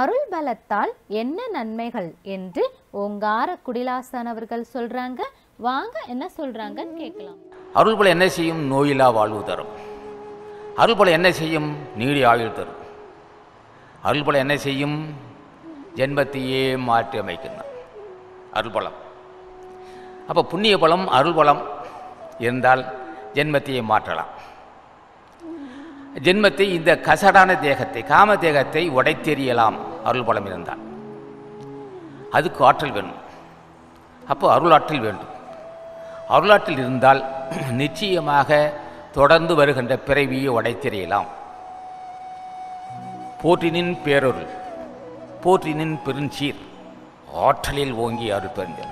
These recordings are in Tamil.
அருள் பலத்தால் என்ன நன்மைகள் என்று ஓங்கார குடிலாசன் அவர்கள் சொல்றாங்க. வாங்க என்ன சொல்றாங்கன்னு கேட்கலாம். அருள்பல என்ன செய்யும்? நோயிலா வாழ்வு தரும். அருள்பல என்ன செய்யும்? நீடி ஆயுள் தரும். அருள்பல என்ன செய்யும்? ஜென்மத்தையே மாற்றி அமைக்கின்றான். அருள்பலம். அப்போ புண்ணிய பலம் அருள்பலம் இருந்தால் ஜென்மத்தையே மாற்றலாம். ஜென்மத்தை இந்த கசடான தேகத்தை காம தேகத்தை உடைத்தெறியலாம். அருள்பலம் இருந்தால். அதுக்கு ஆற்றல் வேணும். அப்போ அருளாற்றல் வேண்டும். அருளாற்றில் இருந்தால் நிச்சயமாக தொடர்ந்து வருகின்ற பிறவியை உடைத்தெறியலாம். போற்றினின் பேரொருள் போற்றினின் பெருஞ்சீர் ஆற்றலில் ஓங்கி அருள் பெருந்தல்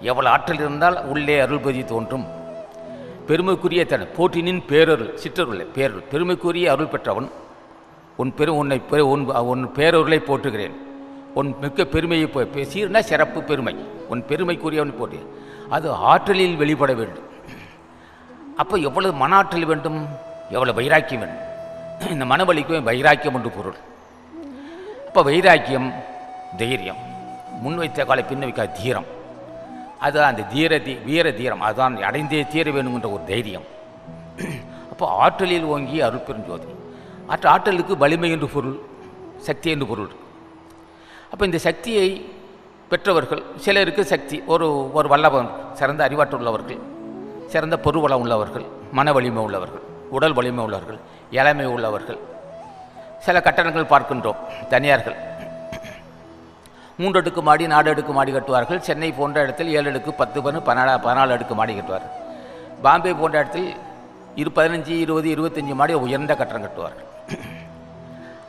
எவ்வளவு ஆற்றல் இருந்தால் உள்ளே அருள்பதி தோன்றும். பெருமைக்குரிய தன் போற்றினின் பேரருள் சிற்றருளை பேரருள் பெருமைக்குரிய அருள் பெற்றவன் உன் பெரு உன்னை பெரு உன் உன் பேரொருளை போற்றுகிறேன். உன் மிக்க பெருமையை போய் பே- சீர்னா சிறப்பு பெருமை உன் பெருமைக்குரியவன் போட்டு அது ஆற்றலில் வெளிப்பட வேண்டும். அப்போ எவ்வளவு மன ஆற்றல் வேண்டும்? எவ்வளவு வைராக்கியம் வேண்டும்? இந்த மனவழிக்கு வைராக்கியம் என்று பொருள். அப்போ வைராக்கியம் தைரியம் முன்வைத்த காலை பின் வைக்காத தீரம். அது அந்த தீர தீ வீர தீரம். அதுதான் அடைந்தே தீர வேணுங்கிற ஒரு தைரியம். அப்போ ஆற்றலில் ஓங்கி அருட்பெருஞ்சோதி ஆற்ற ஆற்றலுக்கு வலிமை என்று பொருள் சக்தி என்று பொருள் அப்போ இந்த சக்தியை பெற்றவர்கள் சிலருக்கு சக்தி ஒரு ஒரு வல்லவன் சிறந்த அறிவாற்றல் உள்ளவர்கள் சிறந்த பொருவளம் உள்ளவர்கள் மன வலிமை உள்ளவர்கள் உடல் வலிமை உள்ளவர்கள் இளமை உள்ளவர்கள். சில கட்டணங்கள் பார்க்கின்றோம் தனியார்கள். மூன்று அடுக்கு மாடி நாடு அடுக்கு மாடி கட்டுவார்கள். சென்னை போன்ற இடத்தில் ஏழு அடுக்கு பத்து பன்னு பன்னெண்டா பதினாலு அடுக்கு மாடி கட்டுவார்கள். பாம்பே போன்ற இடத்தில் இரு பதினஞ்சு இருபது இருபத்தஞ்சு மாடி உயர்ந்த கட்டணம் கட்டுவார்கள்.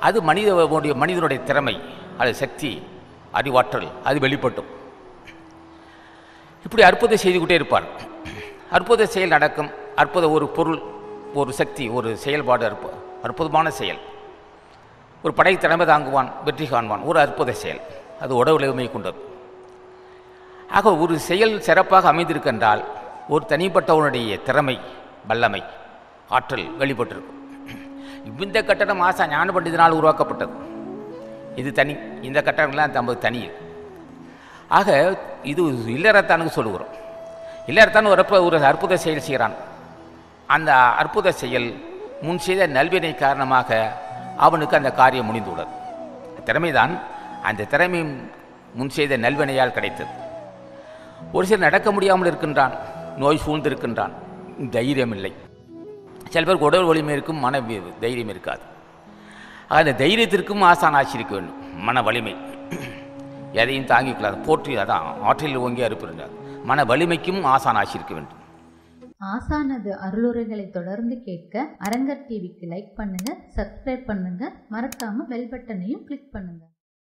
அது மனிதனுடைய மனிதனுடைய திறமை அது சக்தி அறிவாற்றல் அது வெளிப்பட்டும். இப்படி அற்புத செய்து கொண்டே இருப்பார். அற்புத செயல் நடக்கும். அற்புத ஒரு பொருள் ஒரு சக்தி ஒரு செயல்பாடு அற்பு அற்புதமான செயல். ஒரு படை திறமை தாங்குவான் வெற்றி காண்பான். ஒரு அற்புத செயல். அது உடவுலைமை கொண்டது. ஆக ஒரு செயல் சிறப்பாக அமைந்திருக்கின்றால் ஒரு தனிப்பட்டவனுடைய திறமை வல்லமை ஆற்றல் வெளிப்பட்டிருக்கும். இந்த கட்டடம் ஆசா ஞான பண்டிதனால் உருவாக்கப்பட்டது. இது தனி இந்த கட்டடங்கள்லாம் தம்பது தனி ஆக இது இல்லறத்தானுக்கு சொல்லுகிறோம். இல்லறத்தான் ஒரு ஒரு அற்புத செயல் செய்கிறான். அந்த அற்புத செயல் முன் செய்த நல்வினை காரணமாக அவனுக்கு அந்த காரியம் முடிந்துள்ளது. திறமைதான் அந்த திறமை முன் செய்த நல்வினையால் கிடைத்தது. ஒரு சிலர் நடக்க முடியாமல் இருக்கின்றான் நோய் சூழ்ந்திருக்கின்றான். தைரியம் இல்லை சில பேருக்கு உடல் வலிமை இருக்கும் மன வி- தைரியம் இருக்காது. அந்த தைரியத்திற்கும் ஆசான் ஆசிரிக்க வேண்டும். மன வலிமை. எதையும் தாங்கிக்கலாம் போற்றி அதான் ஆற்றில் ஓங்கி அறுப்பிருந்தார் மன வலிமைக்கும் ஆசான் ஆசிரிக்க வேண்டும். ஆசானது அருளுரைகளை தொடர்ந்து கேட்க அரங்கர் டிவிக்கு லைக் பண்ணுங்க சப்ஸ்கிரைப் பண்ணுங்க. மறக்காம பெல் பட்டனையும் கிளிக் பண்ணுங்க.